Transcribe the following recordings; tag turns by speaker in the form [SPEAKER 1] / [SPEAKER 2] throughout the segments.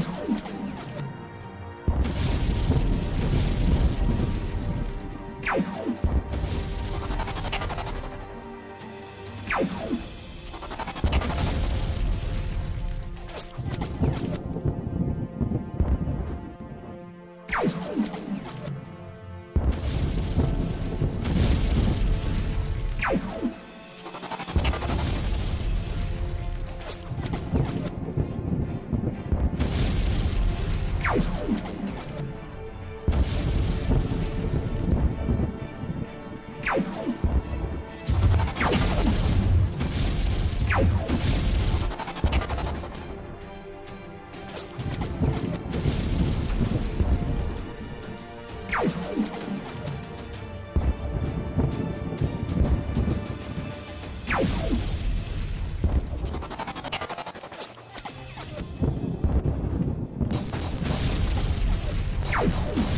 [SPEAKER 1] はい。Let's go.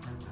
[SPEAKER 1] Thank you.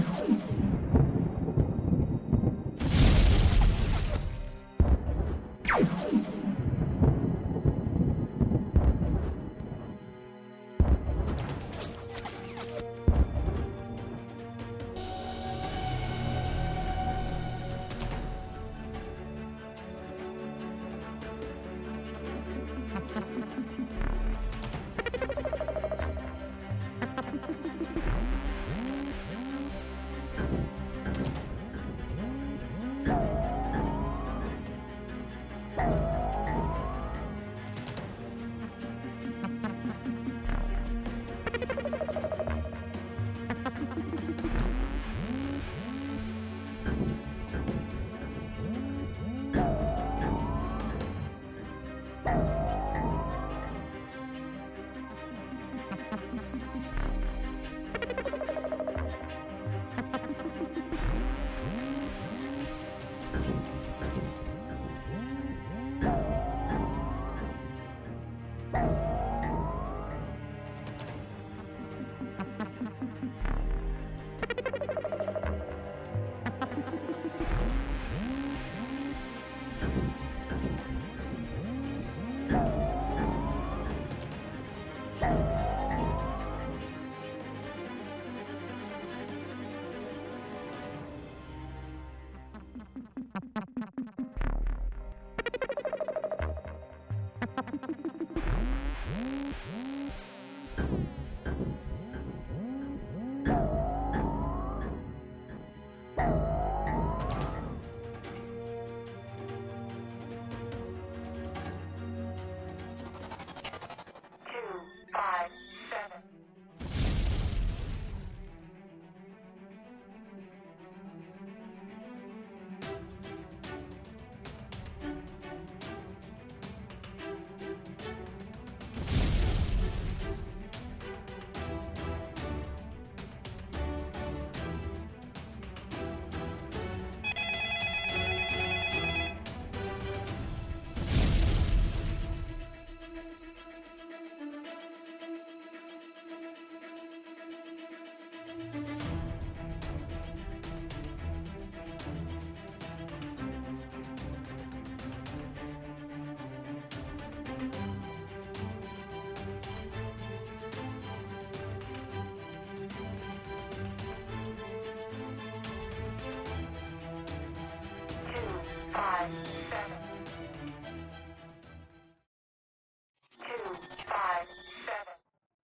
[SPEAKER 1] Oh!